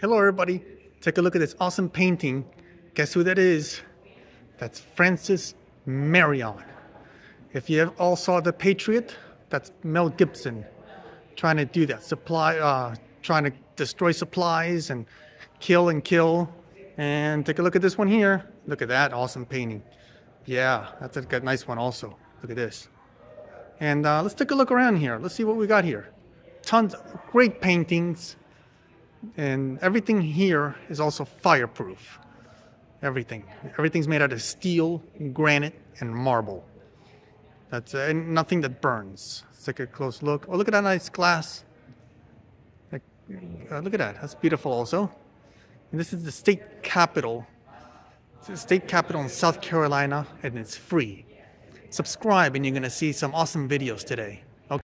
Hello everybody. Take a look at this awesome painting. Guess who that is? That's Francis Marion. If you all saw The Patriot, that's Mel Gibson trying to do that. Supply, uh, trying to destroy supplies and kill and kill. And take a look at this one here. Look at that awesome painting. Yeah, that's a nice one also. Look at this. And uh, let's take a look around here. Let's see what we got here. Tons of great paintings. And everything here is also fireproof. Everything. Everything's made out of steel, granite, and marble. That's uh, and nothing that burns. Let's take a close look. Oh, look at that nice glass. Like, uh, look at that. That's beautiful also. And this is the state capitol. It's the state capitol in South Carolina, and it's free. Subscribe, and you're going to see some awesome videos today.